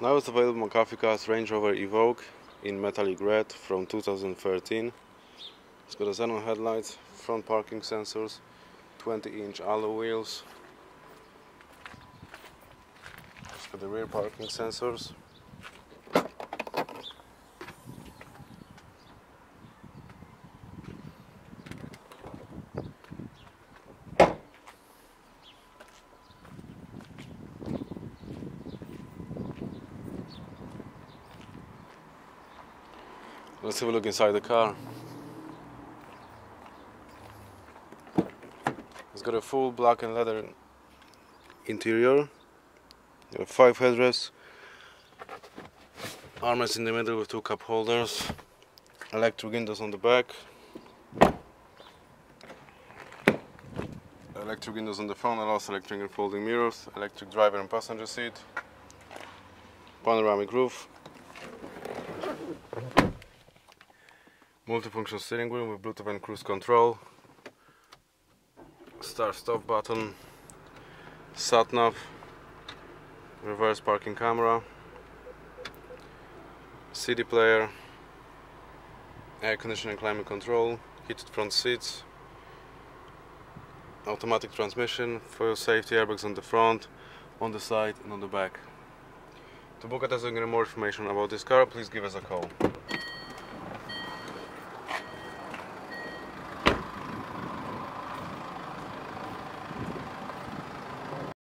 Now it's available McCarthy Cars Range Rover Evoque in metallic red from 2013. It's got a xenon headlights, front parking sensors, 20 inch alloy wheels. It's got the rear parking sensors. Let's have a look inside the car. It's got a full black and leather interior. Five headrests. Armrest in the middle with two cup holders. Electric windows on the back. Electric windows on the front also electric and folding mirrors. Electric driver and passenger seat. Panoramic roof. Multifunction steering wheel with Bluetooth and cruise control. Start stop button. Sat nav. Reverse parking camera. CD player. Air conditioning climate control. Heated front seats. Automatic transmission. Your safety airbags on the front on the side and on the back. To book a test and get more information about this car please give us a call